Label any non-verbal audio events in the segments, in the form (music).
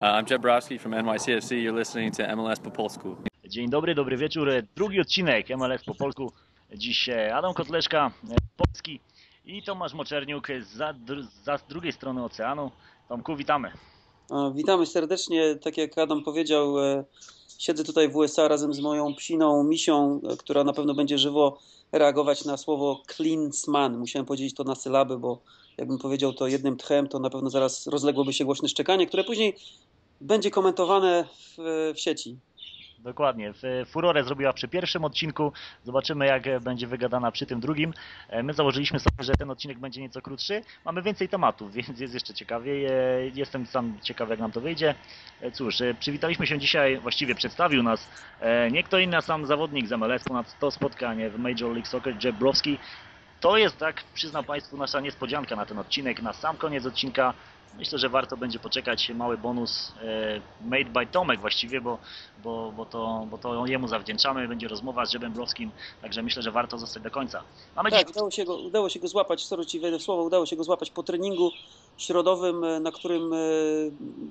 Uh, I'm Jeb Browski from NYCFC. You're listening to MLS po polsku. Dzień dobry, dobry wieczór. Drugi odcinek MLS po polsku. Dziś e, Adam Kotleszka, e, Polski i Tomasz Moczerniuk za, dr- za drugiej strony oceanu. Tomku, witamy. Witamy serdecznie. Tak jak Adam powiedział, e, siedzę tutaj w USA razem z moją psiną Misią, która na pewno będzie żywo reagować na słowo Klinsman. Musiałem podzielić to na sylaby, bo jakbym powiedział to jednym tchem, to na pewno zaraz rozległoby się głośne szczekanie, które później będzie komentowane w, w sieci. Dokładnie. Furorę zrobiła przy pierwszym odcinku. Zobaczymy, jak będzie wygadana przy tym drugim. E, My założyliśmy sobie, że ten odcinek będzie nieco krótszy. Mamy więcej tematów, (laughs) więc jest jeszcze ciekawiej. E, Jestem sam ciekawy, jak nam to wyjdzie. E, Cóż, przywitaliśmy się dzisiaj, właściwie przedstawił nas nie kto inny, sam zawodnik z MLS. Ponad 100 spotkań w Major League Soccer, Jeb Browski. To jest, tak przyznam Państwu, nasza niespodzianka na ten odcinek. Na sam koniec odcinka myślę, że warto będzie poczekać. Mały bonus e, made by Tomek właściwie, bo, bo, bo, to, bo to jemu zawdzięczamy. Będzie rozmowa z Jebem Browskim, także myślę, że warto zostać do końca. Mamy Tak, dziś... udało się, go, udało się go złapać, sorry ci wejdę w słowo, udało się go złapać po treningu środowym, e, na którym e,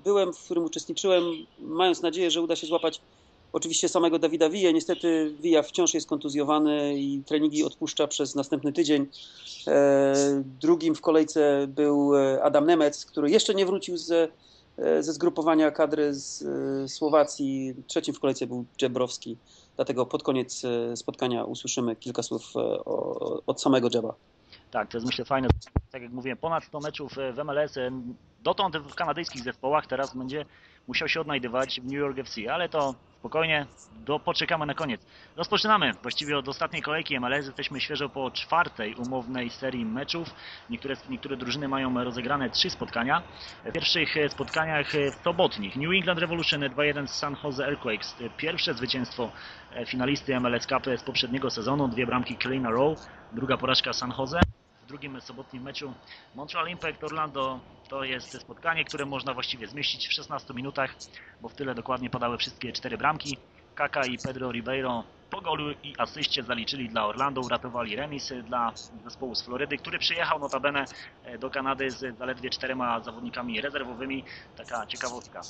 byłem, w którym uczestniczyłem, mając nadzieję, że uda się złapać oczywiście samego Dawida Villa. Niestety Villa wciąż jest kontuzjowany i treningi odpuszcza przez następny tydzień. E, Drugim w kolejce był e, Adam Nemec, który jeszcze nie wrócił ze, e, ze zgrupowania kadry z Słowacji. Trzecim w kolejce był Dżebrowski. Dlatego pod koniec spotkania usłyszymy kilka słów o, od samego Dżeba. Tak, to jest myślę fajne. Tak jak mówiłem, ponad 100 meczów w MLS. Dotąd w kanadyjskich zespołach, teraz będzie musiał się odnajdywać w New York FC, ale to spokojnie, do, poczekamy na koniec. Rozpoczynamy właściwie od ostatniej kolejki MLS. Jesteśmy świeżo po czwartej umownej serii meczów. Niektóre, niektóre drużyny mają rozegrane trzy spotkania. W pierwszych spotkaniach sobotnich New England Revolution 2-1 z San Jose Earthquakes. Pierwsze zwycięstwo finalisty MLS Cup z poprzedniego sezonu. Dwie bramki Kalina Rowe. Druga porażka San Jose. Drugim sobotnim meczu Montreal Impact Orlando to jest spotkanie, które można właściwie zmieścić w 16 minutach, bo w tyle dokładnie padały wszystkie cztery bramki. Kaka i Pedro Ribeiro po golu i asyście zaliczyli dla Orlando, uratowali remis dla zespołu z Florydy, który przyjechał notabene e, do Kanady z zaledwie czterema zawodnikami rezerwowymi. Taka ciekawostka.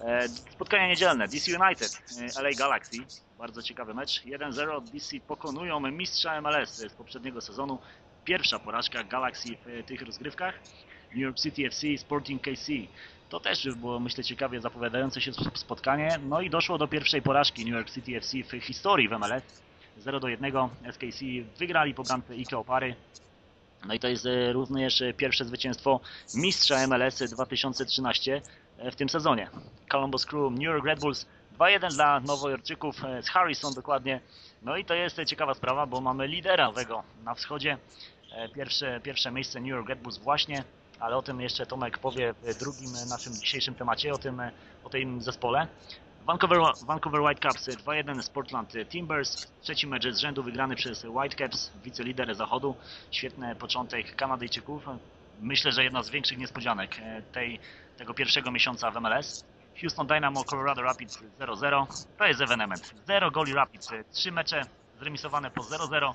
E, Spotkania niedzielne. DC United, e, LA Galaxy. Bardzo ciekawy mecz. 1-0 DC pokonują mistrza MLS z poprzedniego sezonu. Pierwsza porażka Galaxy w tych rozgrywkach. New York City FC Sporting KC. To też było, myślę, ciekawie zapowiadające się spotkanie. No i doszło do pierwszej porażki New York City FC w historii w MLS. 0 do 1 SKC wygrali po bramce Ike Opary. No i to jest e, również e, pierwsze zwycięstwo mistrza MLS 2013 e, w tym sezonie. Columbus Crew, New York Red Bulls 2-1 dla Nowojorczyków e, z Harrison dokładnie. No i to jest e, ciekawa sprawa, bo mamy lidera owego na wschodzie. E, Pierwsze, pierwsze miejsce New York Red Bulls właśnie, ale o tym jeszcze Tomek powie w drugim naszym dzisiejszym temacie, o tym, o tym zespole. Vancouver, Vancouver Whitecaps 2-1 z Portland Timbers. Trzeci mecz z rzędu wygrany przez Whitecaps, wicelider zachodu. Świetny początek Kanadyjczyków. Myślę, że jedna z większych niespodzianek e, tej, tego pierwszego miesiąca w MLS. Houston Dynamo Colorado Rapids 0-0. To jest ewenement. 0 goli Rapids. Trzy mecze zremisowane po 0-0.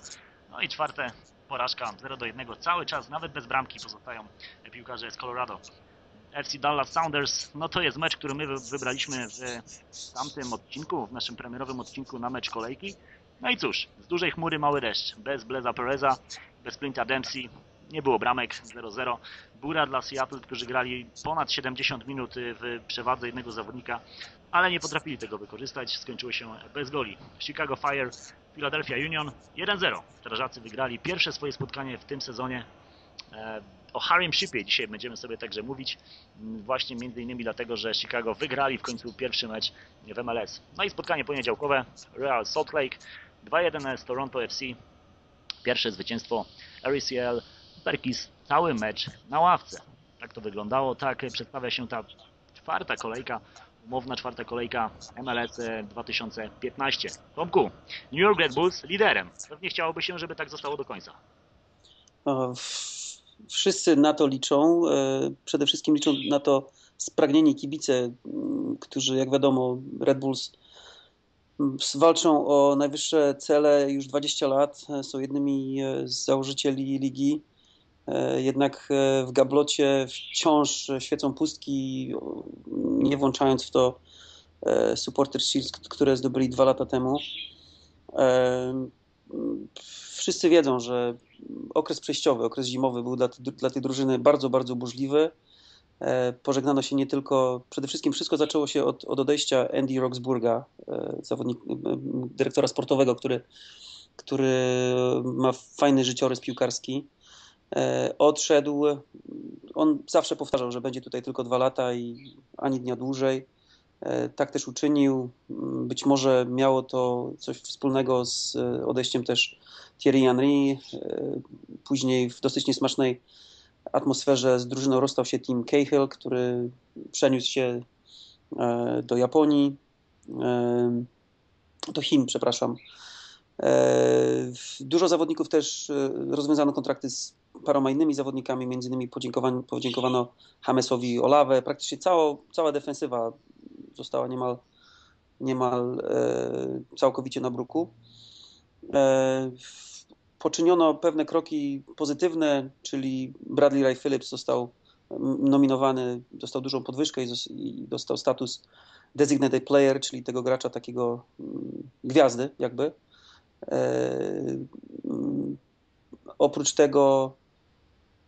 No i czwarte porażka 0-1. Cały czas, nawet bez bramki pozostają piłkarze z Colorado. FC Dallas Sounders, no to jest mecz, który my wy- wybraliśmy w tamtym odcinku, w naszym premierowym odcinku na mecz kolejki. No i cóż, z dużej chmury mały deszcz, bez Bleza Pereza, bez Clint'a Dempsey, nie było bramek 0-0. Bura dla Seattle, którzy grali ponad 70 minut w przewadze jednego zawodnika, ale nie potrafili tego wykorzystać, skończyło się bez goli. Chicago Fire, Philadelphia Union 1-0. Strażacy wygrali pierwsze swoje spotkanie w tym sezonie E, O Harrym Shipie dzisiaj będziemy sobie także mówić, m, właśnie między innymi dlatego, że Chicago wygrali w końcu pierwszy mecz w MLS. No i spotkanie poniedziałkowe, Real Salt Lake 2-1 z Toronto FC, pierwsze zwycięstwo RCL, Perkis cały mecz na ławce. Tak to wyglądało, tak przedstawia się ta czwarta kolejka, umowna czwarta kolejka MLS 2015. Tomku, New York Red Bulls liderem. Pewnie chciałoby się, żeby tak zostało do końca. Wszyscy na to liczą. e, Przede wszystkim liczą na to spragnieni kibice, którzy, jak wiadomo, Red Bulls walczą o najwyższe cele już 20 lat. e, Są jednymi e, z założycieli ligi. E, jednak e, w gablocie wciąż świecą pustki, nie włączając w to e, Supporter Shields, które zdobyli dwa lata temu. Wszyscy wiedzą, że okres przejściowy, okres zimowy był dla, dla tej drużyny bardzo, bardzo burzliwy. Pożegnano się nie tylko, przede wszystkim wszystko zaczęło się od, od odejścia Andy Roxburga, zawodnik, dyrektora sportowego, który, który ma fajny życiorys piłkarski odszedł. On zawsze powtarzał, że będzie tutaj tylko dwa lata i ani dnia dłużej. E, tak też uczynił. Być może miało to coś wspólnego z odejściem też Thierry Henry. E, później w dosyć niesmacznej atmosferze z drużyną rozstał się Tim Cahill, który przeniósł się do Japonii, do Chin, przepraszam. Dużo zawodników też rozwiązano kontrakty z paroma innymi zawodnikami, między innymi podziękowano, Jamesowi Olawę. Praktycznie cała, cała defensywa została niemal, niemal e, całkowicie na bruku. E, poczyniono pewne kroki pozytywne, czyli Bradley Ray Phillips został nominowany, dostał dużą podwyżkę i dostał status designated player, czyli tego gracza takiego mm, gwiazdy jakby. E, oprócz tego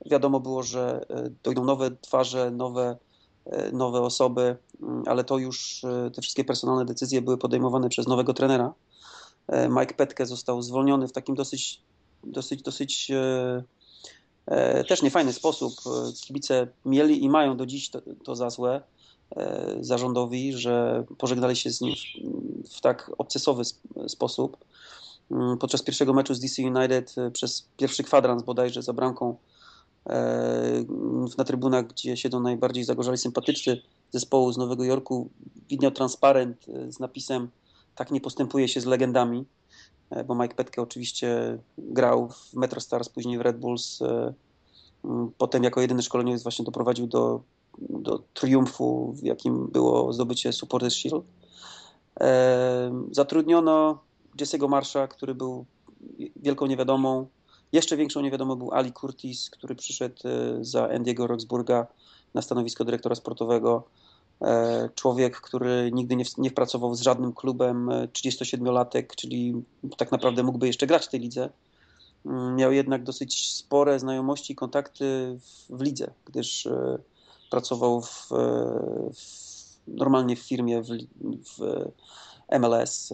Wiadomo było, że e, dojdą nowe twarze, nowe, e, nowe osoby, mm, ale to już e, te wszystkie personalne decyzje były podejmowane przez nowego trenera. Mike Petke został zwolniony w takim dosyć, dosyć, dosyć też niefajny sposób. Kibice mieli i mają do dziś to, to za złe zarządowi, że pożegnali się z nim w, tak obcesowy sposób. Mm, podczas pierwszego meczu z DC United przez pierwszy kwadrans bodajże za bramką na trybunach, gdzie siedzą najbardziej zagorzali sympatyczny zespołu z Nowego Jorku, widniał transparent e, z napisem tak nie postępuje się z legendami, e, bo Mike Petke oczywiście grał w Metro Stars, później w Red Bulls. Potem jako jedyny szkoleniowiec właśnie doprowadził do, do triumfu, jakim było zdobycie Supporters Shield. Zatrudniono Jesse'ego Marsha, który był wielką niewiadomą, jeszcze większą niewiadomą był Ali Curtis, który przyszedł e, za Andy'ego Roxburga na stanowisko dyrektora sportowego. E, człowiek, który nigdy nie, nie pracował z żadnym klubem, 37-latek, e, czyli tak naprawdę mógłby jeszcze grać w tej lidze. Mm, miał jednak dosyć spore znajomości i kontakty w, w lidze, gdyż pracował w, w, normalnie w firmie w MLS.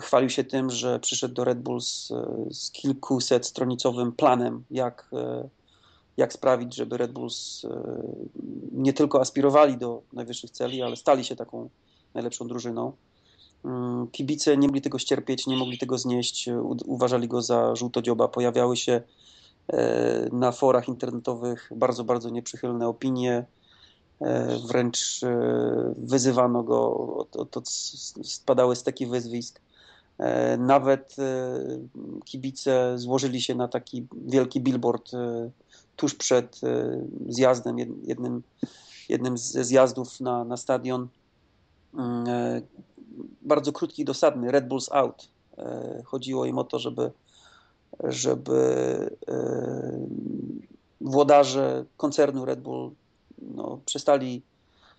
Chwalił się tym, że przyszedł do Red Bull z, z kilkuset stronicowym planem, jak, jak sprawić, żeby Red Bulls e, nie tylko aspirowali do najwyższych celi, ale stali się taką najlepszą drużyną. Mm, kibice nie mogli tego ścierpieć, nie mogli tego znieść, uważali go za żółtodzioba. Pojawiały się e, na forach internetowych bardzo, bardzo nieprzychylne opinie. E, wręcz wyzywano go, od, od, spadały steki wyzwisk. E, nawet e, kibice złożyli się na taki wielki billboard e, tuż przed zjazdem, jednym, jednym ze zjazdów na, na stadion. Mm, bardzo krótki dosadny, Red Bulls out. Chodziło im o to, żeby, żeby włodarze koncernu Red Bull no, przestali,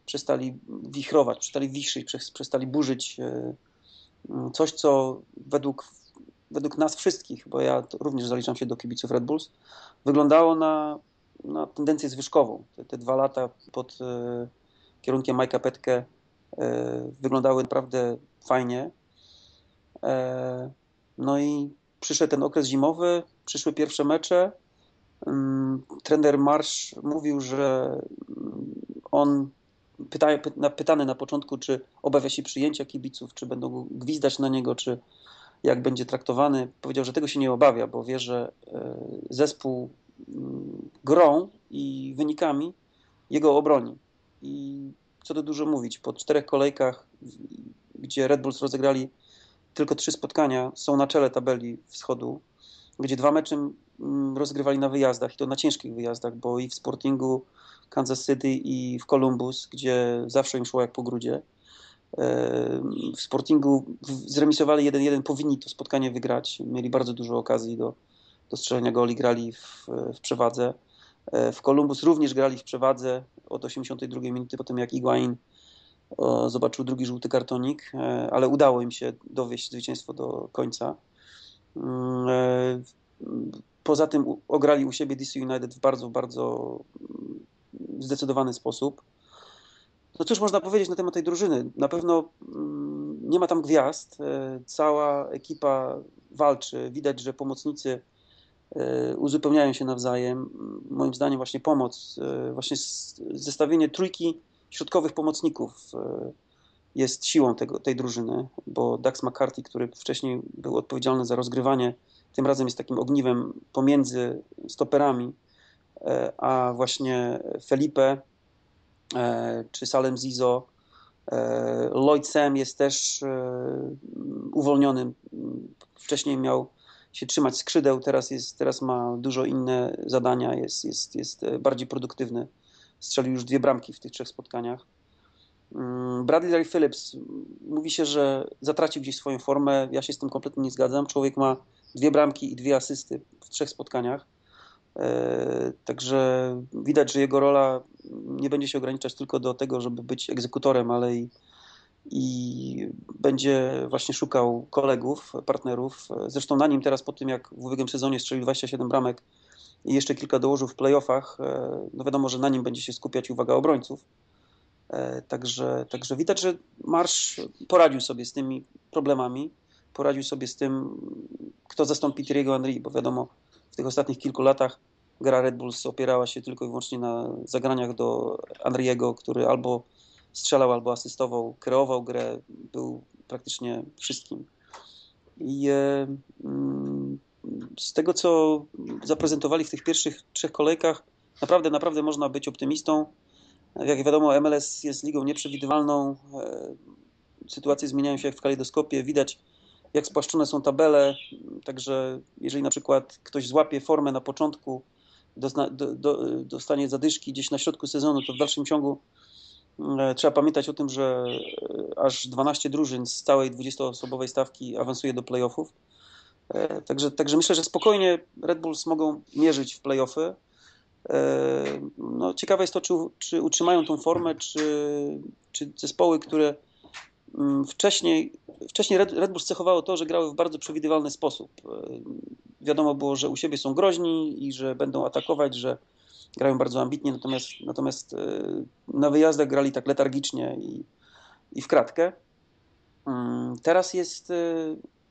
przestali wichrować, przestali wiszyć, przestali burzyć coś, co według, według nas wszystkich, bo ja również zaliczam się do kibiców Red Bulls, wyglądało na, na tendencję zwyżkową. Te, te dwa lata pod e, kierunkiem Majka Petke e, wyglądały naprawdę fajnie. E, no i przyszedł ten okres zimowy, przyszły pierwsze mecze. Mm, trener Marsz mówił, że on pyta, pytany na początku, czy obawia się przyjęcia kibiców, czy będą gwizdać na niego, czy jak będzie traktowany. Powiedział, że tego się nie obawia, bo wie, że e, zespół mm, grą i wynikami jego obroni. I co tu dużo mówić, po czterech kolejkach, gdzie Red Bulls rozegrali tylko trzy spotkania, są na czele tabeli wschodu, gdzie dwa mecze mm, rozgrywali na wyjazdach i to na ciężkich wyjazdach, bo i w Sportingu Kansas City i w Columbus, gdzie zawsze im szło jak po grudzie. W Sportingu zremisowali 1-1, powinni to spotkanie wygrać. Mieli bardzo dużo okazji do, do strzelania goli grali w, w przewadze. E, w Columbus również grali w przewadze od 82 minuty po tym, jak Iguain zobaczył drugi żółty kartonik, e, ale udało im się dowieść zwycięstwo do końca. Mm, e, Poza tym ograli u siebie DC United w bardzo, bardzo zdecydowany sposób. No cóż można powiedzieć na temat tej drużyny? Na pewno mm, nie ma tam gwiazd. E, Cała ekipa walczy. Widać, że pomocnicy e, uzupełniają się nawzajem. Moim zdaniem właśnie pomoc, e, właśnie zestawienie trójki środkowych pomocników jest siłą tego, tej drużyny, bo Dax McCarthy, który wcześniej był odpowiedzialny za rozgrywanie, tym razem jest takim ogniwem pomiędzy stoperami, a właśnie Felipe e, czy Salem Zizo. e, Lloyd Sam jest też e, uwolniony. Wcześniej miał się trzymać skrzydeł, teraz, jest, teraz ma dużo inne zadania, jest, jest, jest e, bardziej produktywny. Strzelił już dwie bramki w tych trzech spotkaniach. Mm, Bradley Phillips, mówi się, że zatracił gdzieś swoją formę. Ja się z tym kompletnie nie zgadzam. Człowiek ma dwie bramki i dwie asysty w trzech spotkaniach. E, Także widać, że jego rola nie będzie się ograniczać tylko do tego, żeby być egzekutorem, ale i, i będzie właśnie szukał kolegów, partnerów. Zresztą na nim teraz po tym, jak w ubiegłym sezonie strzelił 27 bramek i jeszcze kilka dołożył w playoffach, e, no wiadomo, że na nim będzie się skupiać uwaga obrońców. E, Także, także widać, że Marsz poradził sobie z tymi problemami, poradził sobie z tym, kto zastąpi Thierry'ego Henry, bo wiadomo, tych ostatnich kilku latach gra Red Bulls opierała się tylko i wyłącznie na zagraniach do Henry'ego, który albo strzelał, albo asystował, kreował grę, był praktycznie wszystkim. I e, mm, z tego, co zaprezentowali w tych pierwszych trzech kolejkach, naprawdę, naprawdę można być optymistą. Jak wiadomo, MLS jest ligą nieprzewidywalną. e, Sytuacje zmieniają się jak w kalejdoskopie. Widać, jak spłaszczone są tabele. Także jeżeli na przykład ktoś złapie formę na początku, dozna, do, do, dostanie zadyszki gdzieś na środku sezonu, to w dalszym ciągu e, trzeba pamiętać o tym, że e, aż 12 drużyn z całej 20-osobowej stawki awansuje do playoffów. E, Także, także myślę, że spokojnie Red Bulls mogą mierzyć w playoffy. No, ciekawe jest to, czy, czy utrzymają tą formę, czy, czy zespoły, które wcześniej, wcześniej Red, Red cechowało to, że grały w bardzo przewidywalny sposób. E, Wiadomo było, że u siebie są groźni i że będą atakować, że grają bardzo ambitnie, natomiast, natomiast e, na wyjazdach grali tak letargicznie i, i w kratkę. Mm, Teraz jest e,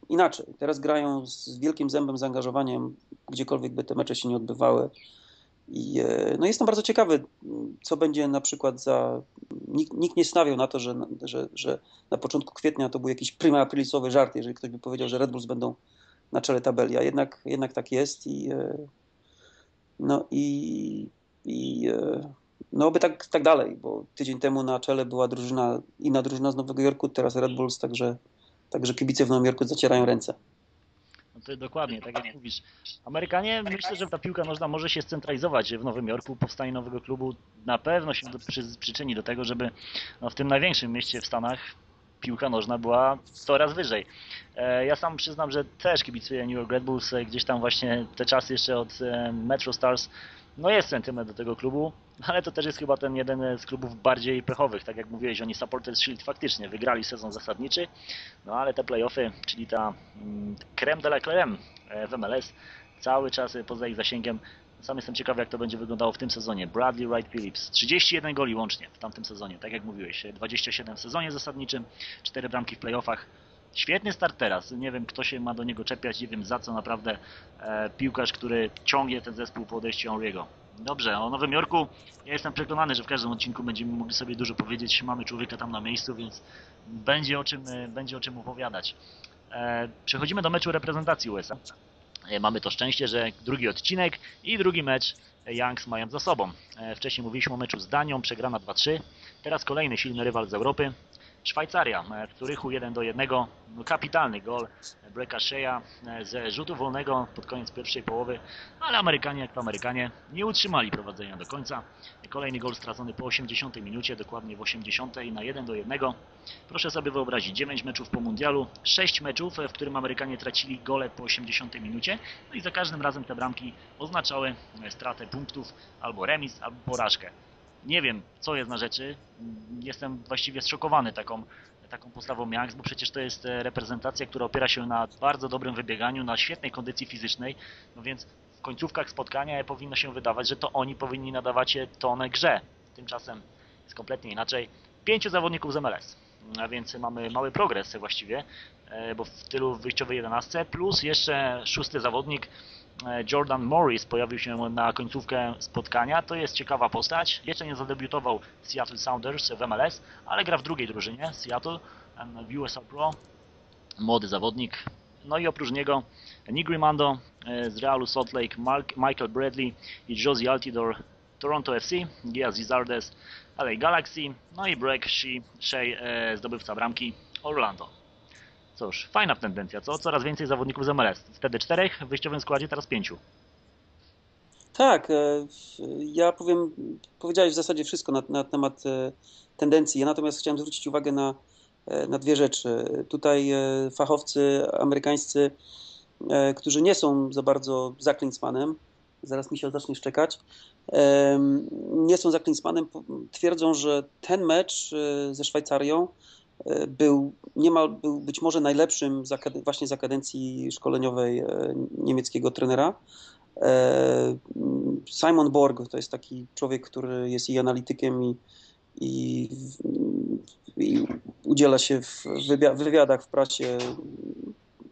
inaczej. Teraz grają z wielkim zębem, zaangażowaniem, gdziekolwiek by te mecze się nie odbywały. I e, no jestem bardzo ciekawy, co będzie na przykład za. Nikt, nikt nie stawiał na to, że, że, że na początku kwietnia to był jakiś prima aprilisowy żart, jeżeli ktoś by powiedział, że Red Bulls będą na czele tabeli, a jednak, jednak tak jest i e, no i, i e, no oby tak, tak dalej, bo tydzień temu na czele była drużyna, inna drużyna z Nowego Jorku, teraz Red Bulls, także, także kibice w Nowym Jorku zacierają ręce. To dokładnie, tak jak mówisz. Amerykanie, myślę, że ta piłka nożna może się scentralizować w Nowym Jorku. Powstanie nowego klubu na pewno się do, przy, przyczyni do tego, żeby no, w tym największym mieście w Stanach piłka nożna była coraz wyżej. E, ja sam przyznam, że też kibicuję New York Red Bulls. E, Gdzieś tam właśnie te czasy jeszcze od e, Metro Stars. No jest sentyment do tego klubu, ale to też jest chyba ten jeden z klubów bardziej pechowych. Tak jak mówiłeś, oni Supporters Shield faktycznie wygrali sezon zasadniczy, no ale te playoffy, czyli ta mm, creme de la creme e, w MLS, cały czas e, poza ich zasięgiem. Sam jestem ciekawy, jak to będzie wyglądało w tym sezonie. Bradley Wright Phillips, 31 goli łącznie w tamtym sezonie, tak jak mówiłeś, 27 w sezonie zasadniczym, 4 bramki w playoffach. Świetny start teraz. Nie wiem, kto się ma do niego czepiać, nie wiem za co naprawdę e, piłkarz, który ciągnie ten zespół po odejściu Henry'ego. Dobrze, o Nowym Jorku ja jestem przekonany, że w każdym odcinku będziemy mogli sobie dużo powiedzieć. Mamy człowieka tam na miejscu, więc będzie o czym, e, będzie o czym opowiadać. E, przechodzimy do meczu reprezentacji USA. E, Mamy to szczęście, że drugi odcinek i drugi mecz Youngs mają za sobą. Wcześniej mówiliśmy o meczu z Danią, przegrana 2-3. Teraz kolejny silny rywal z Europy. Szwajcaria, e, w Zurychu 1 do 1. No, kapitalny gol Breka Sheya e, ze rzutu wolnego pod koniec pierwszej połowy, ale Amerykanie jak to Amerykanie nie utrzymali prowadzenia do końca. Kolejny gol stracony po 80 minucie, dokładnie w 80 na 1 do 1. Proszę sobie wyobrazić, 9 meczów po mundialu, 6 meczów, w którym Amerykanie tracili gole po 80 minucie, no i za każdym razem te bramki oznaczały stratę punktów, albo remis, albo porażkę. Nie wiem, co jest na rzeczy. Jestem właściwie zszokowany taką, taką postawą Janks, bo przecież to jest e, reprezentacja, która opiera się na bardzo dobrym wybieganiu, na świetnej kondycji fizycznej, no więc w końcówkach spotkania powinno się wydawać, że to oni powinni nadawać tonę grze. Tymczasem jest kompletnie inaczej. Pięciu zawodników z MLS, a więc mamy mały progres właściwie, e, bo w tylu wyjściowej 11, plus jeszcze szósty zawodnik, Jordan Morris pojawił się na końcówkę spotkania. To jest ciekawa postać. Jeszcze nie zadebiutował w Seattle Sounders w MLS, ale gra w drugiej drużynie Seattle w USL Pro. Młody zawodnik. No i oprócz niego Nick Rimando e, z Realu Salt Lake, Mark, Michael Bradley i Josie Altidor Toronto FC, Gia Zizardes LA Galaxy, no i Breck Shea, e, zdobywca bramki Orlando. Cóż, fajna tendencja, co? Coraz więcej zawodników z MLS. Wtedy czterech, w wyjściowym składzie teraz pięciu. Tak, e, ja powiem, powiedziałeś w zasadzie wszystko na, na temat e, tendencji. Ja natomiast chciałem zwrócić uwagę na, na dwie rzeczy. Tutaj fachowcy amerykańscy, którzy nie są za bardzo za Klinsmanem, zaraz mi się zacznie szczekać, nie są za Klinsmanem, twierdzą, że ten mecz ze Szwajcarią był niemal był być może najlepszym za, właśnie za kadencji szkoleniowej niemieckiego trenera. Simon Borg to jest taki człowiek, który jest i analitykiem, i, i, i udziela się w wywiadach w prasie.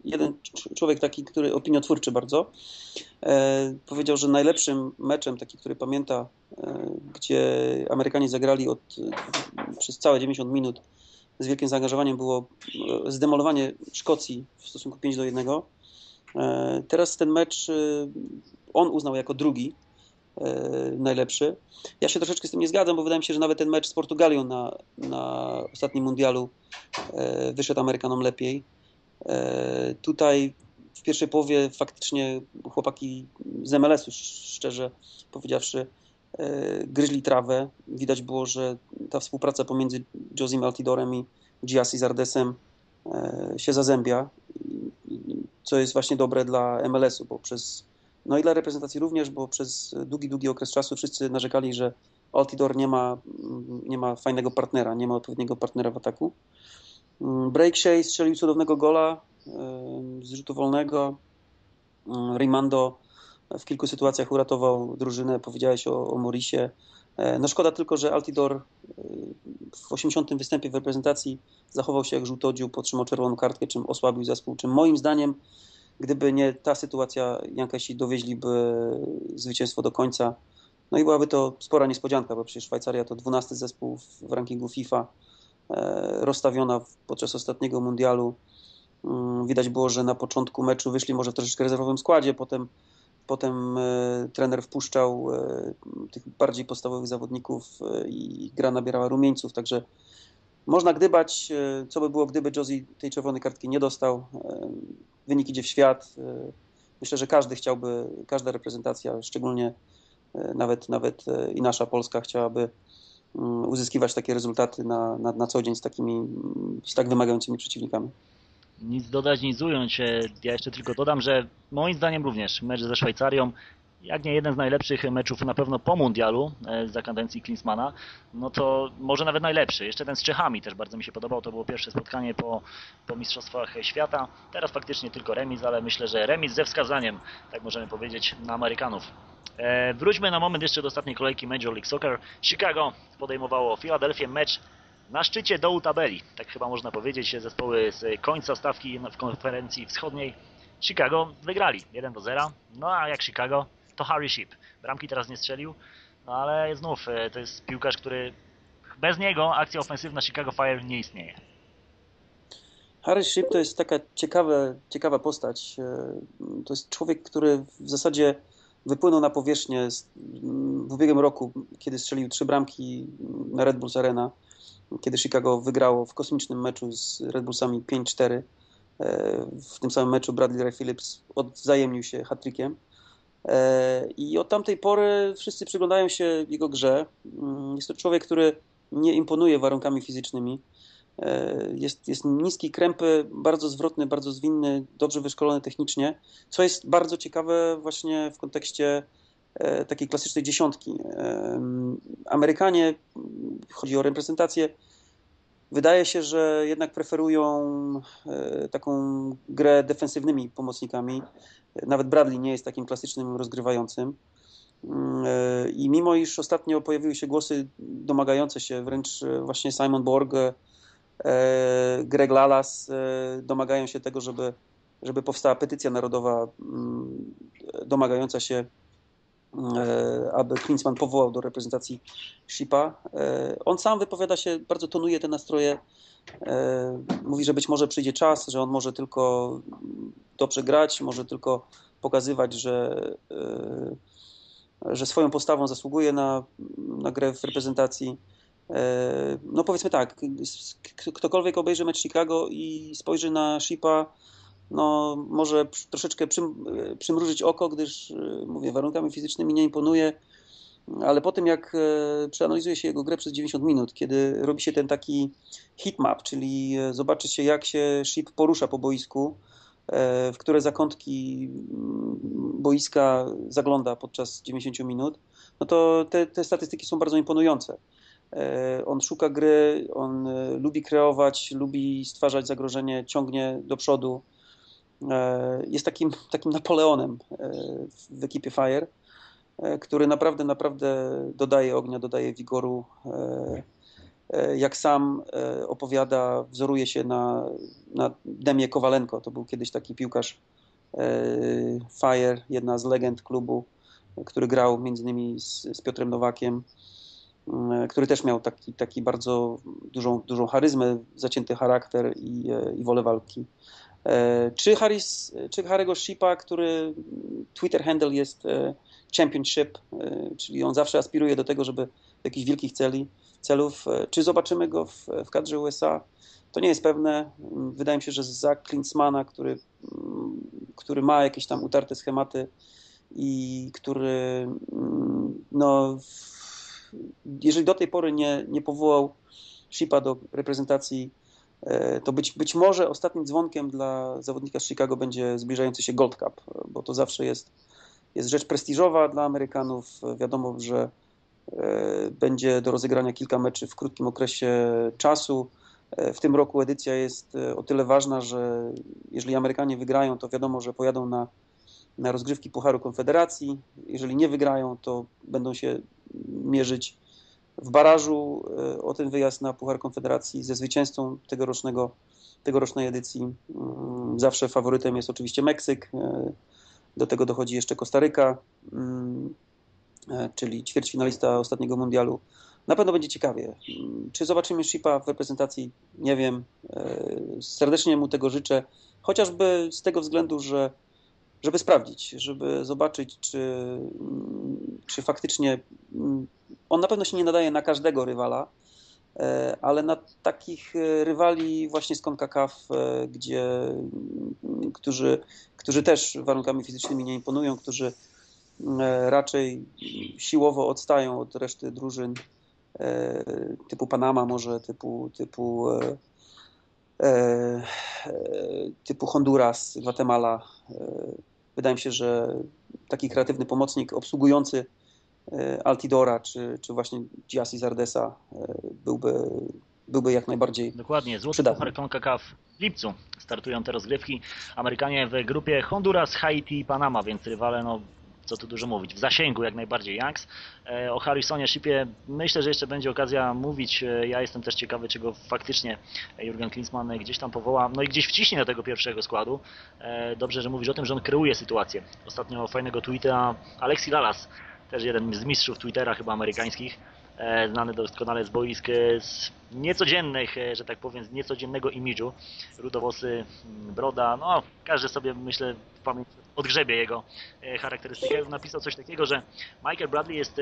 Jeden człowiek taki, który opiniotwórczy bardzo, powiedział, że najlepszym meczem, taki, który pamięta, gdzie Amerykanie zagrali od, przez całe 90 minut z wielkim zaangażowaniem było zdemolowanie Szkocji w stosunku 5 do 1. Teraz ten mecz on uznał jako drugi najlepszy. Ja się troszeczkę z tym nie zgadzam, bo wydaje mi się, że nawet ten mecz z Portugalią na, na ostatnim mundialu wyszedł Amerykanom lepiej. Tutaj w pierwszej połowie faktycznie chłopaki z MLS-u, szczerze powiedziawszy, gryźli trawę. Widać było, że ta współpraca pomiędzy Josim Altidorem i Giassi Zardesem się zazębia, co jest właśnie dobre dla MLS-u, bo przez, no i dla reprezentacji również, bo przez długi, długi okres czasu wszyscy narzekali, że Altidor nie ma, nie ma fajnego partnera, nie ma odpowiedniego partnera w ataku. Break Shea strzelił cudownego gola z rzutu wolnego. Rimando w kilku sytuacjach uratował drużynę. Powiedziałeś o, o Morisie. No szkoda tylko, że Altidor w 80. występie w reprezentacji zachował się jak żółtodziu, potrzymał czerwoną kartkę, czym osłabił zespół, czym moim zdaniem, gdyby nie ta sytuacja, Jankesi dowieźliby zwycięstwo do końca. No i byłaby to spora niespodzianka, bo przecież Szwajcaria to 12 zespół w rankingu FIFA, rozstawiona podczas ostatniego mundialu. Widać było, że na początku meczu wyszli może w troszeczkę rezerwowym składzie, potem Potem trener wpuszczał tych bardziej podstawowych zawodników i gra nabierała rumieńców, także można gdybać, co by było, gdyby Josie tej czerwonej kartki nie dostał. Wynik idzie w świat. Myślę, że każdy chciałby, każda reprezentacja, szczególnie nawet, nawet i nasza Polska chciałaby uzyskiwać takie rezultaty na, na, na co dzień z takimi, z tak wymagającymi przeciwnikami. Nic dodać, nic ująć. Ja jeszcze tylko dodam, że moim zdaniem również mecz ze Szwajcarią, jak nie jeden z najlepszych meczów na pewno po mundialu za kadencji Klinsmana, no to może nawet najlepszy. Jeszcze ten z Czechami też bardzo mi się podobał. To było pierwsze spotkanie po, po Mistrzostwach Świata. Teraz faktycznie tylko remis, ale myślę, że remis ze wskazaniem, tak możemy powiedzieć, na Amerykanów. E, wróćmy na moment jeszcze do ostatniej kolejki Major League Soccer. Chicago podejmowało Filadelfię mecz na szczycie dołu tabeli, tak chyba można powiedzieć, zespoły z końca stawki w konferencji wschodniej. Chicago wygrali 1 do 0. No a jak Chicago, to Harry Ship. Bramki teraz nie strzelił, no ale znów to jest piłkarz, który bez niego akcja ofensywna Chicago Fire nie istnieje. Harry Ship to jest taka ciekawa, ciekawa postać. To jest człowiek, który w zasadzie wypłynął na powierzchnię w ubiegłym roku, kiedy strzelił trzy bramki na Red Bulls Arena kiedy Chicago wygrało w kosmicznym meczu z Red Bullsami 5-4. E, w tym samym meczu Bradley Ray Phillips odzajemnił się hat-trickiem. E, I od tamtej pory wszyscy przyglądają się jego grze. Mm, Jest to człowiek, który nie imponuje warunkami fizycznymi. E, Jest, jest niski, krępy, bardzo zwrotny, bardzo zwinny, dobrze wyszkolony technicznie, co jest bardzo ciekawe właśnie w kontekście takiej klasycznej dziesiątki. Em, Amerykanie, chodzi o reprezentację, wydaje się, że jednak preferują e, taką grę defensywnymi pomocnikami. Nawet Bradley nie jest takim klasycznym rozgrywającym. Mm, e, I mimo iż ostatnio pojawiły się głosy domagające się, wręcz e, właśnie Simon Borg, e, Greg Lalas e, domagają się tego, żeby, żeby powstała petycja narodowa mm, domagająca się, e, aby Klinsmann powołał do reprezentacji Shipa. E, On sam wypowiada się, bardzo tonuje te nastroje. E, Mówi, że być może przyjdzie czas, że on może tylko dobrze grać, może tylko pokazywać, że, e, że swoją postawą zasługuje na, na grę w reprezentacji. E, No powiedzmy tak, ktokolwiek obejrzy mecz Chicago i spojrzy na Shipa, no może troszeczkę przym, przymrużyć oko, gdyż e, mówię, warunkami fizycznymi nie imponuje, ale po tym jak e, przeanalizuje się jego grę przez 90 minut, kiedy robi się ten taki heatmap, czyli e, zobaczy się jak się Ship porusza po boisku, e, w które zakątki mm, boiska zagląda podczas 90 minut, no to te, te statystyki są bardzo imponujące. E, On szuka gry, on e, lubi kreować, lubi stwarzać zagrożenie, ciągnie do przodu. E, Jest takim, takim Napoleonem e, w ekipie Fire, e, który naprawdę, naprawdę dodaje ognia, dodaje wigoru. Jak sam opowiada, wzoruje się na, na Demie Kowalenko. To był kiedyś taki piłkarz Fire, jedna z legend klubu, który grał między innymi z, z Piotrem Nowakiem który też miał taki, taki bardzo dużą, dużą charyzmę, zacięty charakter i, i wolę walki. E, Czy, Harris, czy Harry'ego Shipa, który Twitter handle jest e, Championship, e, czyli on zawsze aspiruje do tego, żeby jakichś wielkich celi, celów. Czy zobaczymy go w, w kadrze USA? To nie jest pewne. Wydaje mi się, że za Klinsmana, który, mm, który ma jakieś tam utarte schematy i który mm, no, jeżeli do tej pory nie, nie powołał Shipa do reprezentacji, to być, być może ostatnim dzwonkiem dla zawodnika z Chicago będzie zbliżający się Gold Cup, bo to zawsze jest, jest rzecz prestiżowa dla Amerykanów. Wiadomo, że e, będzie do rozegrania kilka meczy w krótkim okresie czasu. E, W tym roku edycja jest e, o tyle ważna, że jeżeli Amerykanie wygrają, to wiadomo, że pojadą na, na rozgrywki Pucharu Konfederacji. Jeżeli nie wygrają, to będą się mierzyć w barażu e, o ten wyjazd na Puchar Konfederacji ze zwycięzcą tegorocznego, tegorocznej edycji. Mm, Zawsze faworytem jest oczywiście Meksyk. e, Do tego dochodzi jeszcze Kostaryka, mm, e, czyli ćwierćfinalista ostatniego mundialu. Na pewno będzie ciekawie. Mm, Czy zobaczymy Shipa w reprezentacji? Nie wiem. Serdecznie mu tego życzę, chociażby z tego względu, że żeby sprawdzić, żeby zobaczyć, czy, czy faktycznie on na pewno się nie nadaje na każdego rywala, e, ale na takich e, rywali właśnie z CONCACAF, e, gdzie, którzy, którzy też warunkami fizycznymi nie imponują, którzy raczej siłowo odstają od reszty drużyn typu Panama może, typu, typu, typu Honduras, Gwatemala. Wydaje mi się, że taki kreatywny pomocnik obsługujący Altidora czy, czy właśnie Giassi Zardesa e, byłby, byłby jak najbardziej Dokładnie, złoty Przydatny. puchar CONCACAF w lipcu startują te rozgrywki. Amerykanie w grupie Honduras, Haiti i Panama, więc rywale, no co tu dużo mówić, w zasięgu jak najbardziej Youngs. E, O Harrisonie Shipie myślę, że jeszcze będzie okazja mówić. E, Ja jestem też ciekawy, czy go faktycznie Jurgen Klinsmann gdzieś tam powoła, no i gdzieś wciśnie do tego pierwszego składu. E, Dobrze, że mówisz o tym, że on kreuje sytuację. Ostatnio fajnego tweeta Alexi Lalas, też jeden z mistrzów Twittera chyba amerykańskich, e, znany doskonale z boisk e, z niecodziennych, e, że tak powiem, z niecodziennego imidżu. Rudowosy, m, broda, no każdy sobie myślę w pamięć odgrzebie jego charakterystykę. Napisał coś takiego, że Michael Bradley jest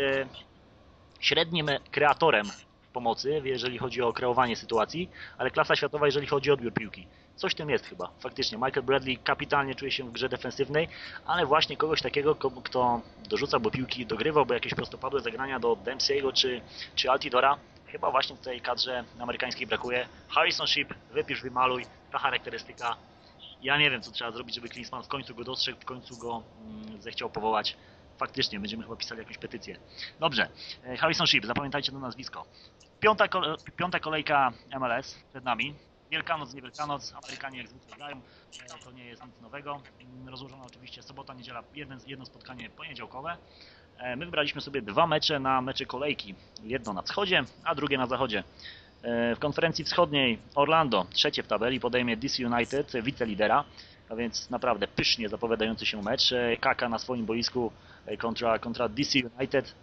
średnim kreatorem pomocy, jeżeli chodzi o kreowanie sytuacji, ale klasa światowa, jeżeli chodzi o odbiór piłki. Coś tym jest chyba, faktycznie. Michael Bradley kapitalnie czuje się w grze defensywnej, ale właśnie kogoś takiego, kto dorzucałby piłki, dogrywałby jakieś prostopadłe zagrania do Dempsey'ego czy, czy Altidora, chyba właśnie w tej kadrze amerykańskiej brakuje. Harrison Ship, wypisz, wymaluj, ta charakterystyka. Ja nie wiem, co trzeba zrobić, żeby Klinsmann w końcu go dostrzegł, w końcu go mm, zechciał powołać. Faktycznie, będziemy chyba pisali jakąś petycję. Dobrze, e, Harrison Ship, zapamiętajcie to nazwisko. Piąta, piąta kolejka MLS przed nami. Wielkanoc, nie Wielkanoc, Amerykanie jak zwykle grają, e, to nie jest nic nowego. Mm, rozłożono oczywiście sobota, niedziela, jedno, jedno spotkanie poniedziałkowe. E, my wybraliśmy sobie dwa mecze na mecze kolejki. Jedno na wschodzie, a drugie na zachodzie. E, w konferencji wschodniej Orlando, trzecie w tabeli, podejmie DC United, wicelidera, a więc naprawdę pysznie zapowiadający się mecz. Kaka na swoim boisku kontra, kontra DC United,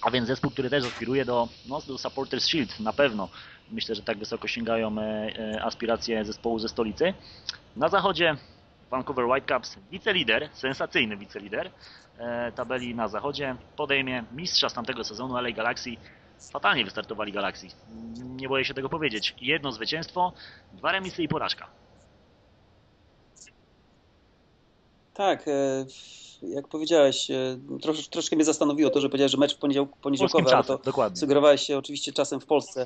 a więc zespół, który też aspiruje do, no, do Supporters Shield na pewno. Myślę, że tak wysoko sięgają e, e, aspiracje zespołu ze stolicy. Na zachodzie Vancouver Whitecaps, wicelider, sensacyjny wicelider e, tabeli na zachodzie, podejmie mistrza z tamtego sezonu LA Galaxy. Fatalnie wystartowali Galaxy. Nie boję się tego powiedzieć. Jedno zwycięstwo, dwa remisy i porażka. Tak, jak powiedziałeś, trosz, troszkę mnie zastanowiło to, że powiedziałeś, że mecz poniedziałkowy, ale to dokładnie. sugerowałeś się oczywiście czasem w Polsce.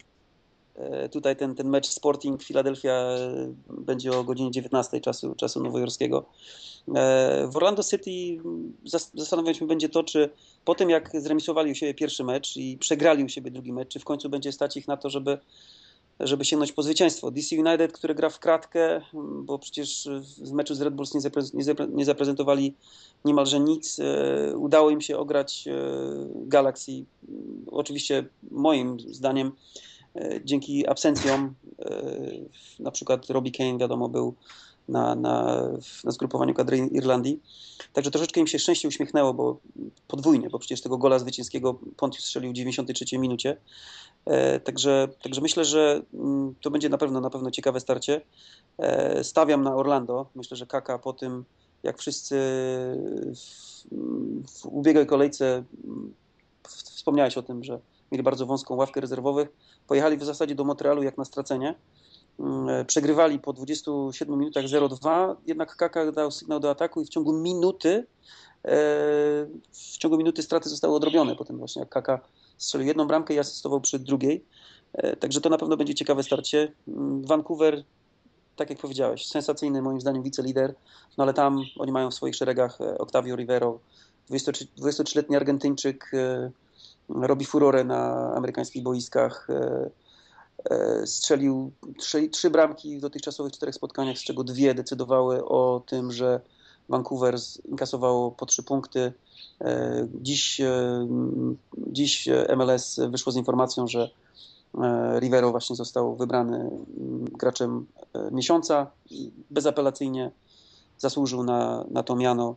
E, tutaj ten, ten mecz Sporting Philadelphia e, będzie o godzinie 19 czasu, czasu nowojorskiego. E, w Orlando City zastanawiać się będzie to, czy po tym jak zremisowali u siebie pierwszy mecz i przegrali u siebie drugi mecz, czy w końcu będzie stać ich na to, żeby, żeby sięgnąć po zwycięstwo. DC United, który gra w kratkę, bo przecież w meczu z Red Bulls nie zaprezentowali niemalże nic. Udało im się ograć Galaxy. Oczywiście moim zdaniem E, dzięki absencjom, e, na przykład Robbie Kane, wiadomo, był na, na, na zgrupowaniu kadry Irlandii. Także troszeczkę im się szczęście uśmiechnęło, bo podwójnie, bo przecież tego gola zwycięskiego Pontius strzelił w 93 minucie. E, także, także myślę, że mm, to będzie na pewno na pewno ciekawe starcie. Stawiam na Orlando. Myślę, że Kaka po tym, jak wszyscy w, w ubiegłej kolejce wspomniałeś o tym, że mieli bardzo wąską ławkę rezerwowych. Pojechali w zasadzie do Montrealu jak na stracenie. Mm, e, przegrywali po 27 minutach 0-2, jednak Kaka dał sygnał do ataku i w ciągu minuty e, w ciągu minuty straty zostały odrobione. Potem właśnie jak Kaka strzelił jedną bramkę i asystował przy drugiej. E, także to na pewno będzie ciekawe starcie. Mm, Vancouver, tak jak powiedziałeś, sensacyjny moim zdaniem wicelider, no ale tam oni mają w swoich szeregach Octavio Rivero, 23-letni Argentyńczyk, robi furorę na amerykańskich boiskach. E, e, strzelił trzy, trzy bramki w dotychczasowych czterech spotkaniach, z czego dwie decydowały o tym, że Vancouver inkasowało po trzy punkty. E, dziś, dziś MLS wyszło z informacją, że Rivero właśnie został wybrany graczem miesiąca i bezapelacyjnie zasłużył na, na to miano.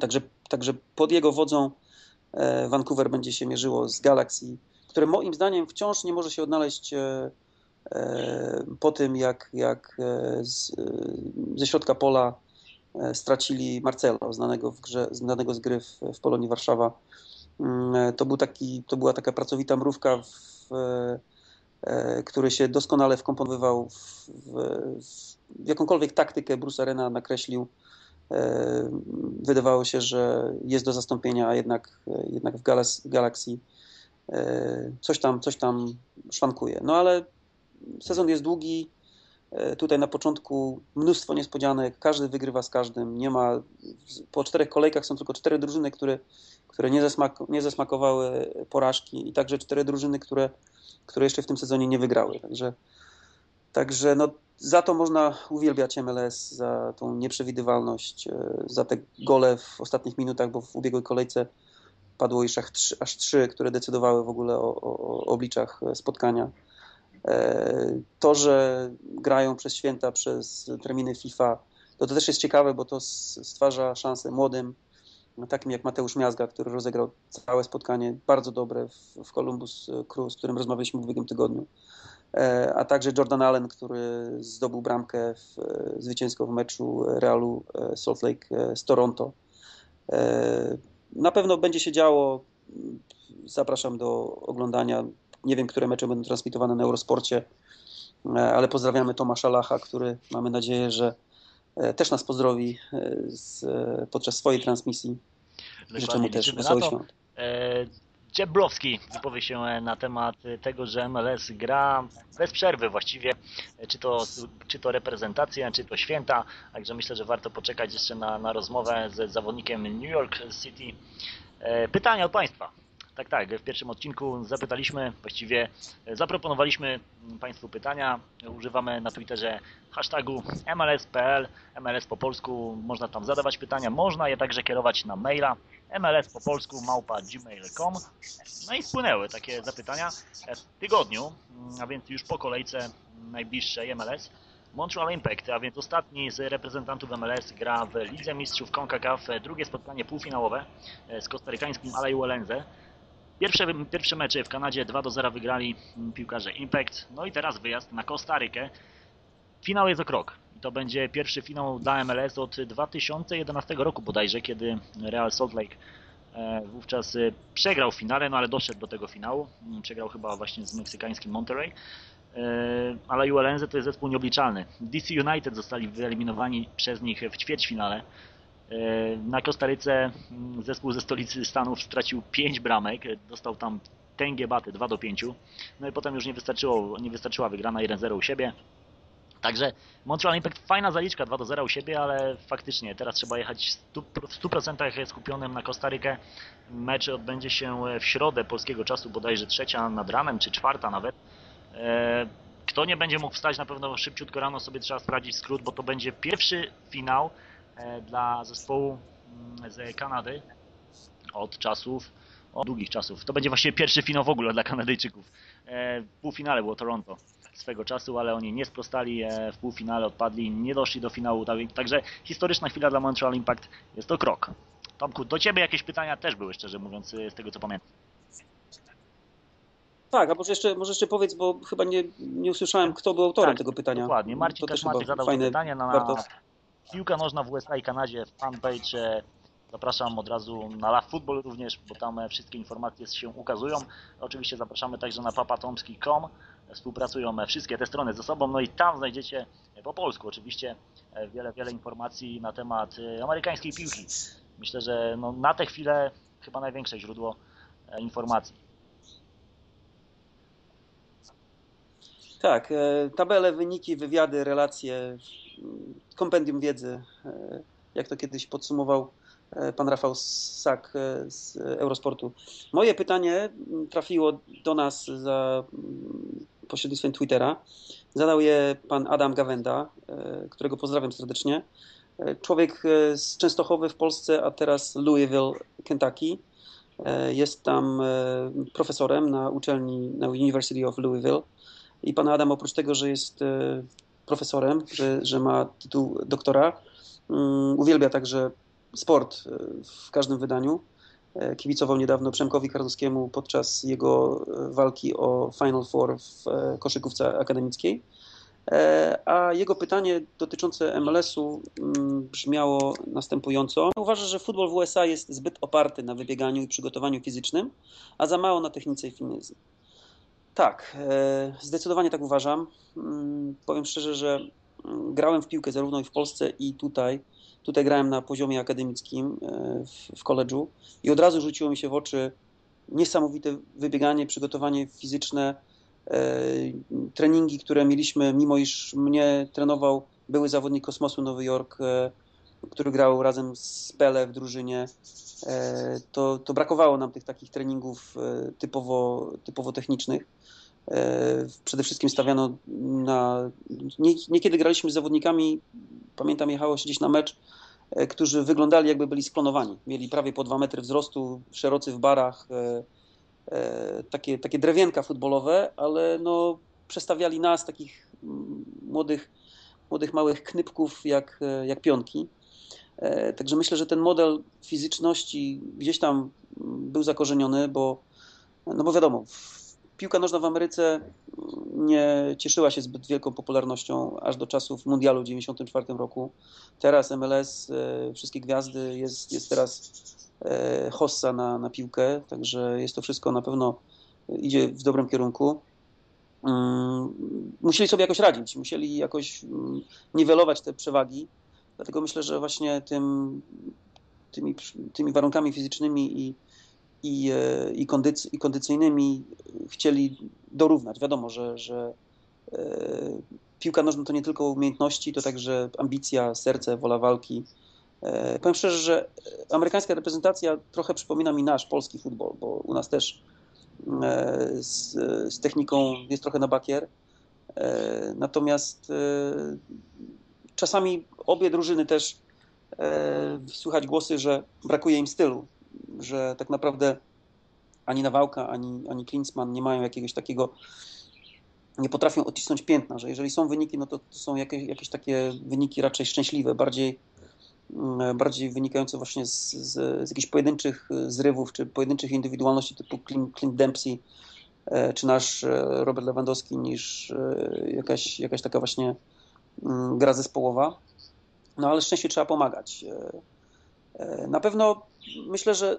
Także, także pod jego wodzą E, Vancouver będzie się mierzyło z Galaxy, które moim zdaniem wciąż nie może się odnaleźć e, e, po tym, jak, jak z, ze środka pola stracili Marcelo, znanego, w grze, znanego z gry w, w Polonii Warszawa. Mm, to, był taki, to była taka pracowita mrówka, w, który się doskonale wkomponowywał w, w, jakąkolwiek taktykę Bruce Arena nakreślił E, wydawało się, że jest do zastąpienia, a jednak, jednak w Galaxy e, coś tam, coś tam szwankuje. No ale sezon jest długi. E, tutaj na początku mnóstwo niespodzianek, każdy wygrywa z każdym. Nie ma, po czterech kolejkach są tylko cztery drużyny, które, które nie, zasmak, nie zasmakowały porażki i także cztery drużyny, które, które jeszcze w tym sezonie nie wygrały. Także, także no, za to można uwielbiać MLS, za tą nieprzewidywalność, e, za te gole w ostatnich minutach, bo w ubiegłej kolejce padło już aż trzy, które decydowały w ogóle o, o, obliczach spotkania. E, to, że grają przez święta, przez terminy FIFA, to, to też jest ciekawe, bo to stwarza szansę młodym, takim jak Mateusz Miazga, który rozegrał całe spotkanie bardzo dobre w, w Columbus Crew, z którym rozmawialiśmy w ubiegłym tygodniu. E, a także Jordan Allen, który zdobył bramkę w, zwycięską w meczu Realu e, Salt Lake z Toronto. Na pewno będzie się działo. Zapraszam do oglądania. Nie wiem, które mecze będą transmitowane na Eurosporcie, e, ale pozdrawiamy Tomasza Lacha, który mamy nadzieję, że e, też nas pozdrowi e, z, podczas swojej transmisji. Życzę mu też wesołych świąt. Cieblowski wypowie się na temat tego, że MLS gra bez przerwy właściwie, czy to, czy to reprezentacja, czy to święta, także myślę, że warto poczekać jeszcze na, na rozmowę z zawodnikiem New York City. Pytania od Państwa. Tak, tak. W pierwszym odcinku zapytaliśmy, właściwie zaproponowaliśmy Państwu pytania. Używamy na Twitterze hashtagu MLS.pl, MLS po polsku. Można tam zadawać pytania, można je także kierować na maila mls po polsku małpa gmail.com. No i wpłynęły takie zapytania w tygodniu, a więc już po kolejce najbliższej MLS. Montreal Impact, a więc ostatni z reprezentantów MLS gra w Lidze Mistrzów CONCACAF, drugie spotkanie półfinałowe z kostarykańskim Alaju Lenze. Pierwsze, pierwsze mecze w Kanadzie 2 do 0 wygrali piłkarze Impact. No i teraz wyjazd na Kostarykę. Finał jest o krok. To będzie pierwszy finał dla MLS od 2011 roku bodajże, kiedy Real Salt Lake e, wówczas e, przegrał w finale, no ale doszedł do tego finału. Przegrał chyba właśnie z meksykańskim Monterrey. E, ale ULNZ to jest zespół nieobliczalny. DC United zostali wyeliminowani przez nich w ćwierćfinale. Na Kostaryce mm, zespół ze stolicy Stanów stracił 5 bramek, dostał tam tęgie baty 2 do 5. No i potem już nie, wystarczyło, nie wystarczyła wygrana 1-0 u siebie. Także Montreal Impact fajna zaliczka 2 do 0 u siebie, ale faktycznie teraz trzeba jechać w 100% skupionym na Kostarykę. Mecz odbędzie się w środę polskiego czasu, bodajże trzecia nad ranem, czy czwarta nawet. E, kto nie będzie mógł wstać, na pewno szybciutko rano sobie trzeba sprawdzić skrót, bo to będzie pierwszy finał dla zespołu mm, z Kanady od czasów, od długich czasów. To będzie właściwie pierwszy finał w ogóle dla Kanadyjczyków. E, w półfinale było Toronto swego czasu, ale oni nie sprostali, e, w półfinale odpadli, nie doszli do finału, także historyczna chwila dla Montreal Impact jest to krok. Tomku, do Ciebie jakieś pytania też były, szczerze mówiąc, z tego co pamiętam. Tak, a może jeszcze, może jeszcze powiedz, bo chyba nie, nie usłyszałem, kto był autorem tak, tego pytania. Dokładnie, Marcin Kaszmaty zadał fajne, pytanie na, warto piłka nożna w USA i Kanadzie, fanpage. Zapraszam od razu na Love Football również, bo tam e, wszystkie informacje się ukazują. Oczywiście zapraszamy także na papatomski.com. Współpracują e, wszystkie te strony ze sobą, no i tam znajdziecie e, po polsku oczywiście wiele, wiele informacji na temat amerykańskiej piłki. Myślę, że no, na tę chwilę chyba największe źródło informacji. Tak, tabele, wyniki, wywiady, relacje, kompendium wiedzy, e, jak to kiedyś podsumował e, pan Rafał Sak e, z Eurosportu. Moje pytanie trafiło do nas za mm, pośrednictwem Twittera. Zadał je pan Adam Gawenda, którego pozdrawiam serdecznie. Człowiek z Częstochowy w Polsce, a teraz Louisville, Kentucky. Jest tam profesorem na uczelni na University of Louisville. I pan Adam oprócz tego, że jest profesorem, że, że ma tytuł doktora. Mm, uwielbia także sport e, w każdym wydaniu. E, kibicował niedawno Przemkowi Karnowskiemu podczas jego e, walki o Final Four w koszykówce akademickiej. A jego pytanie dotyczące MLS-u mm, brzmiało następująco. Uważa, że futbol w USA jest zbyt oparty na wybieganiu i przygotowaniu fizycznym, a za mało na technice i finezy. Tak, e, zdecydowanie tak uważam. Mm, powiem szczerze, że mm, grałem w piłkę zarówno i w Polsce i tutaj. Tutaj grałem na poziomie akademickim e, w, w koledżu i od razu rzuciło mi się w oczy niesamowite wybieganie, przygotowanie fizyczne, e, treningi, które mieliśmy, mimo iż mnie trenował były zawodnik Kosmosu Nowy Jork, który grał razem z Pele w drużynie, to, to brakowało nam tych takich treningów typowo, typowo technicznych. E, przede wszystkim stawiano na. Niekiedy graliśmy z zawodnikami, pamiętam, jechało się gdzieś na mecz, e, którzy wyglądali jakby byli sklonowani. Mieli prawie po dwa metry wzrostu, szerocy w barach, e, takie, takie drewienka futbolowe, ale no, przestawiali nas, takich młodych, młodych małych knypków, jak, jak pionki. Także myślę, że ten model fizyczności gdzieś tam był zakorzeniony, bo, no bo wiadomo, piłka nożna w Ameryce nie cieszyła się zbyt wielką popularnością aż do czasów Mundialu w 1994 roku. Teraz MLS, e, wszystkie gwiazdy, jest, jest teraz e, hossa na, na piłkę, także jest to wszystko na pewno idzie w dobrym kierunku. Mm, musieli sobie jakoś radzić, musieli jakoś mm, niwelować te przewagi. Dlatego myślę, że właśnie tym, tymi, tymi warunkami fizycznymi i, i, e, i, kondycy, i kondycyjnymi chcieli dorównać. Wiadomo, że, że e, piłka nożna to nie tylko umiejętności, to także ambicja, serce, wola walki. E, powiem szczerze, że amerykańska reprezentacja trochę przypomina mi nasz polski futbol, bo u nas też z, z techniką jest trochę na bakier. Natomiast czasami obie drużyny też słychać głosy, że brakuje im stylu że tak naprawdę ani Nawałka, ani, ani Klinsmann nie mają jakiegoś takiego, nie potrafią odcisnąć piętna, że jeżeli są wyniki, no to, to są jakieś, jakieś takie wyniki raczej szczęśliwe, bardziej, mm, bardziej wynikające właśnie z, z, z jakichś pojedynczych zrywów, czy pojedynczych indywidualności typu Clint, Clint Dempsey, e, czy nasz e, Robert Lewandowski, niż e, jakaś, jakaś taka właśnie gra zespołowa. No ale szczęściu trzeba pomagać. Na pewno myślę, że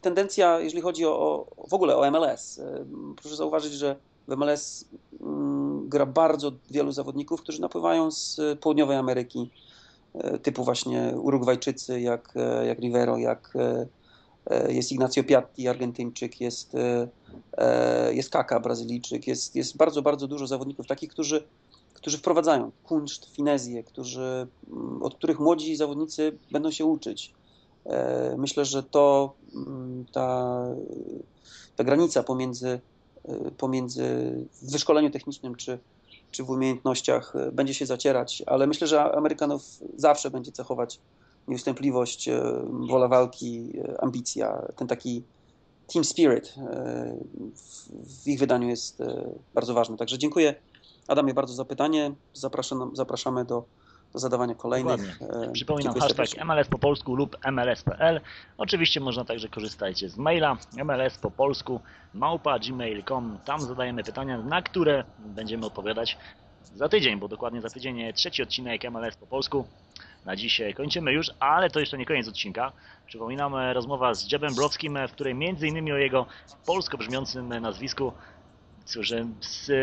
tendencja, jeżeli chodzi o, w ogóle o MLS, e, proszę zauważyć, że w MLS mm, gra bardzo wielu zawodników, którzy napływają z południowej Ameryki, e, typu właśnie Urugwajczycy, jak, e, jak Rivero, jak jest Ignacio Piatti, Argentyńczyk, jest, jest Kaka, Brazylijczyk, jest, jest bardzo, bardzo dużo zawodników takich, którzy, którzy wprowadzają kunszt, finezję, którzy, mm, od których młodzi zawodnicy będą się uczyć. E, myślę, że to mm, ta, ta granica pomiędzy, e, pomiędzy w wyszkoleniu technicznym czy, czy w umiejętnościach e, będzie się zacierać, ale myślę, że Amerykanów zawsze będzie cechować nieustępliwość, wola walki, ambicja, ten taki team spirit w ich wydaniu jest bardzo ważny. Także dziękuję Adamie bardzo za pytanie. Zapraszam, zapraszamy do do zadawania kolejnych. Dokładnie. E, Przypominam hashtag MLS po polsku lub MLS.pl. Oczywiście można także korzystać z maila MLS po polsku małpa gmail.com. Tam zadajemy pytania, na które będziemy odpowiadać za tydzień, bo dokładnie za tydzień trzeci odcinek MLS po polsku. Na dzisiaj kończymy już, ale to jeszcze nie koniec odcinka. Przypominam rozmowa z Jebem Browskim, w której między innymi o jego polsko brzmiącym nazwisku cóż,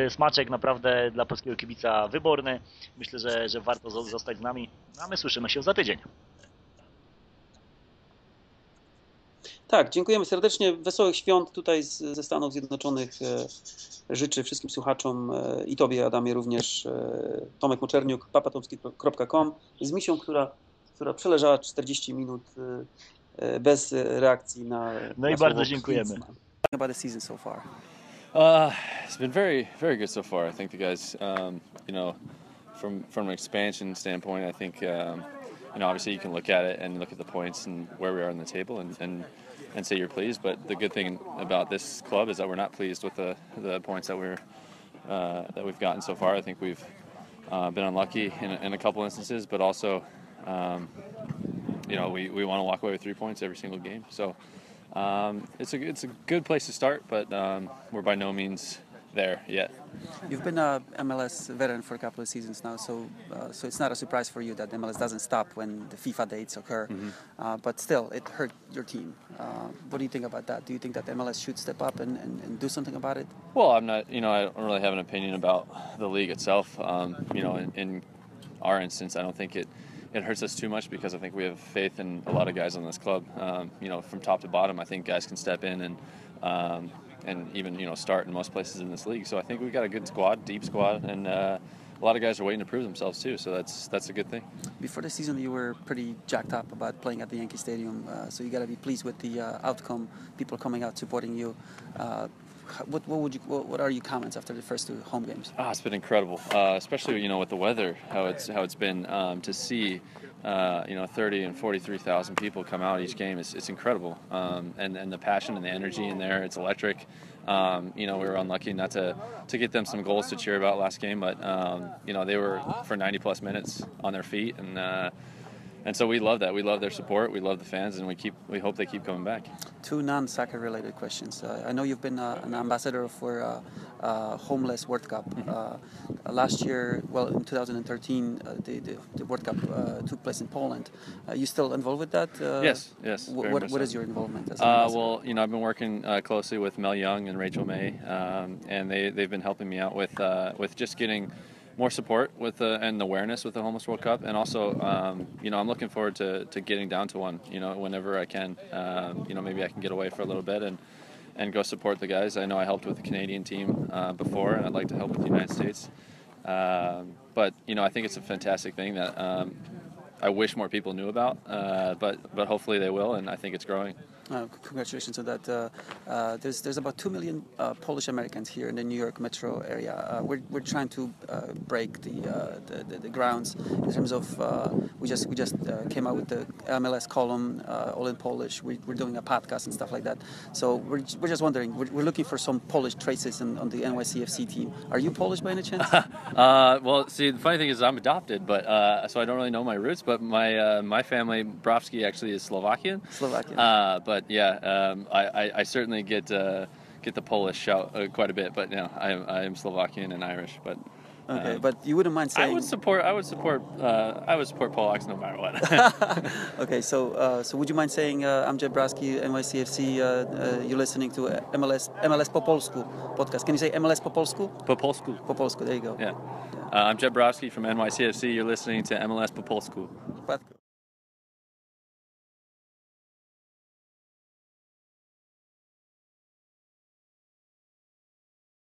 smaczek naprawdę dla polskiego kibica wyborny. Myślę, że, że warto zostać z nami, no, a my słyszymy się za tydzień. Tak, dziękujemy serdecznie. Wesołych świąt tutaj z, ze Stanów Zjednoczonych. E, życzę wszystkim słuchaczom e, i Tobie, Adamie, również e, Tomek Moczerniuk, papatomski.com z misją, która, która przeleżała 40 minut bez reakcji na. No i bardzo dziękujemy. About the season so far. Uh, it's been very, very good so far. I think the guys, um, you know, from from an expansion standpoint, I think, um, you know, obviously you can look at it and look at the points and where we are on the table and, and and say you're pleased. But the good thing about this club is that we're not pleased with the the points that we're uh, that we've gotten so far. I think we've uh, been unlucky in, in a couple instances, but also, um, you know, we, we want to walk away with three points every single game. So um, it's a it's a good place to start, but um, we're by no means there yet. You've been a MLS veteran for a couple of seasons now, so uh, so it's not a surprise for you that MLS doesn't stop when the FIFA dates occur. Mm-hmm. Uh, but still, it hurt your team. Uh, what do you think about that? Do you think that MLS should step up and, and, and, do something about it? Well, I'm not. You know, I don't really have an opinion about the league itself. Um, you know, in, in our instance, I don't think it it hurts us too much because I think we have faith in a lot of guys on this club. Um, you know, from top to bottom, I think guys can step in and um, and even you know start in most places in this league. So I think we've got a good squad, deep squad, and uh, a lot of guys are waiting to prove themselves too. So that's that's a good thing. Before the season, you were pretty jacked up about playing at the Yankee Stadium. Uh, so you got to be pleased with the uh, outcome. People coming out supporting you. What, what would you what, what, are your comments after the first two home games? Ah, it's been incredible, uh, especially you know with the weather, how it's how it's been um, to see. Uh, you know, 30 and 43,000 people come out each game. It's, it's incredible, um, and and the passion and the energy in there, it's electric. Um, you know, we were unlucky not to to get them some goals to cheer about last game, but um, you know they were for 90 plus minutes on their feet, and uh, and so we love that. We love their support. We love the fans, and we keep we hope they keep coming back. Two non-soccer related questions. Uh, I know you've been uh, an ambassador for uh, uh, Homeless World Cup. Uh, last year, well, in 2013, uh, the, the, the World Cup uh, took place in Poland. Are you still involved with that? Uh, Yes, yes, very what what is your involvement as Uh, well, you know, I've been working uh, closely with Mel Young and Rachel May, um, and they they've been helping me out with uh, with just getting more support with the, and awareness with the Homeless World Cup, and also, um, you know, I'm looking forward to, to getting down to one. You know, whenever I can, um, you know, maybe I can get away for a little bit and and go support the guys. I know I helped with the Canadian team uh, before, and I'd like to help with the United States. Um, but you know, I think it's a fantastic thing that. Um, I wish more people knew about, uh, but but hopefully they will, and I think it's growing. Uh, congratulations on that. Uh, uh, there's there's about two million uh, Polish Americans here in the New York metro area. Uh, we're, we're trying to uh, break the, uh, the, the the grounds in terms of uh, we just we just uh, came out with the MLS column uh, all in Polish. We, we're doing a podcast and stuff like that. So we're, we're just wondering. We're, we're looking for some Polish traces in, on the NYCFC team. Are you Polish by any chance? (laughs) Uh, well, see, the funny thing is, I'm adopted, but uh, so I don't really know my roots. But my uh, my family, Brovsky, actually is Slovakian. Slovakian. Uh, but yeah, um, I, I, I certainly get uh, get the Polish shout uh, quite a bit. But no, I am I am Slovakian and Irish. But okay, uh, but you wouldn't mind saying I would support I would support uh, I would support Polacks no matter what. (laughs) (laughs) Okay, so uh, so would you mind saying uh, I'm Jeb Braski, NYCFC. Uh, uh, you're listening to MLS MLS po polsku podcast. Can you say MLS po polsku? Popolsku. Po polsku. There you go. Yeah. Uh, I'm Jeb Browski from NYCFC. You're listening to MLS Popolsku. But-